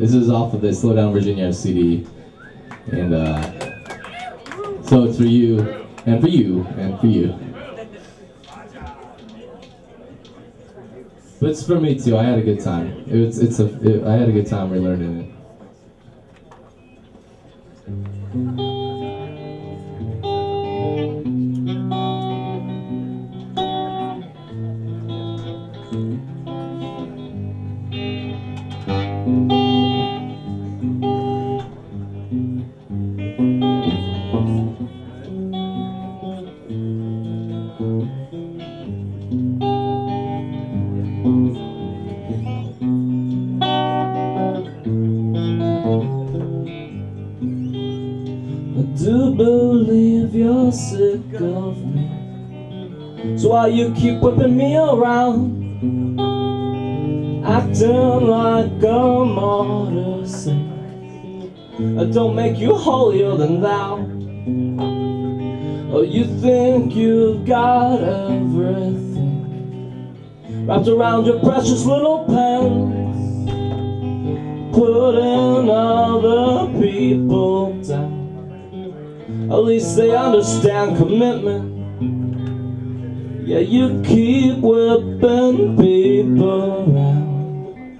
This is off of the Slow Down Virginia CD. And uh, so it's for you, and for you, and for you. But it's for me too. I had a good time. It was, it's a, it, I had a good time relearning it. I do believe you're sick of me. So why you keep whipping me around? Acting like a martyr saint. I don't make you holier than thou. Oh, you think you've got everything wrapped around your precious little pants, putting other people. At least they understand commitment. Yeah, you keep whipping people around.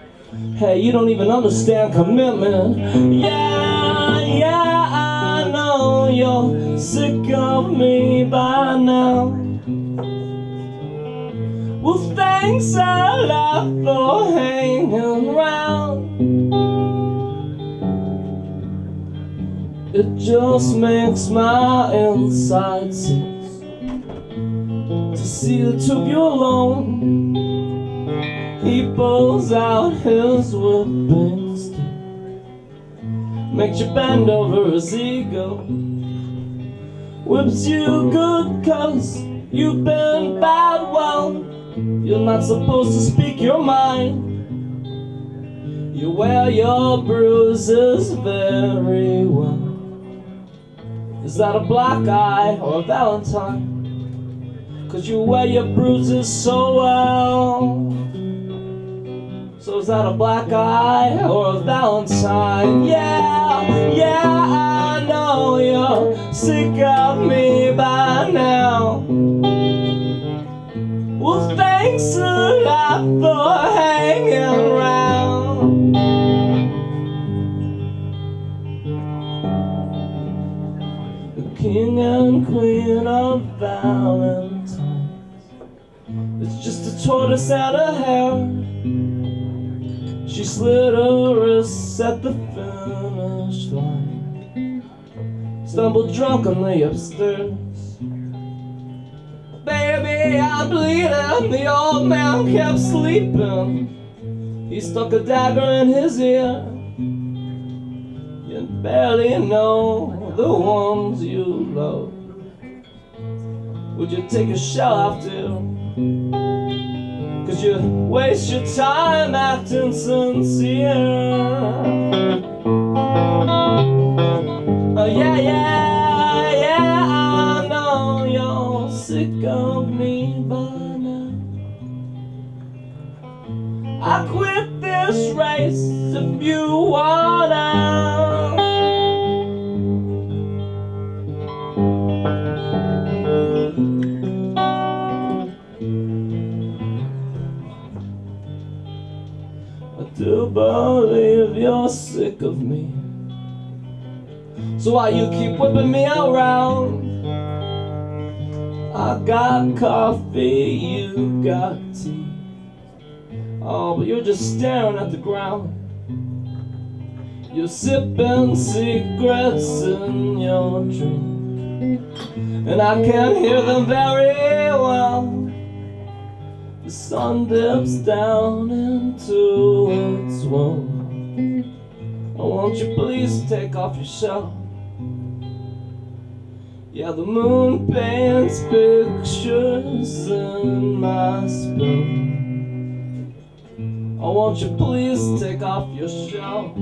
Hey, you don't even understand commitment. Yeah, yeah, I know you're sick of me by now. Well, thanks a lot for hanging around. It just makes my insides sick to see the two of you alone. He pulls out his whipping stick, makes you bend over his ego, whips you good cause you've been bad. Well, you're not supposed to speak your mind. You wear your bruises very well. Is that a black eye or a valentine? Cause you wear your bruises so well. So is that a black eye or a valentine? Yeah, yeah, I know you're sick of me by now. Well, thanks a lot for hanging king and queen of Valentine's. It's just a tortoise and a hare. She slid her wrists at the finish line. Stumbled drunkenly upstairs. Baby, I'm bleeding. The old man kept sleeping. He stuck a dagger in his ear. You barely know the ones you love. Would you take a shell after? Cause you waste your time acting sincere. Oh, yeah, yeah, yeah, I know you're sick of me by now. I quit this race if you wanna. Do believe you're sick of me. So why you keep whipping me around? I got coffee, you got tea. Oh, but you're just staring at the ground. You're sipping cigarettes in your drink. And I can hear them very well. The sun dips down into its womb. Oh, won't you please take off your shell? Yeah, the moon paints pictures in my spoon. Oh, won't you please take off your shell?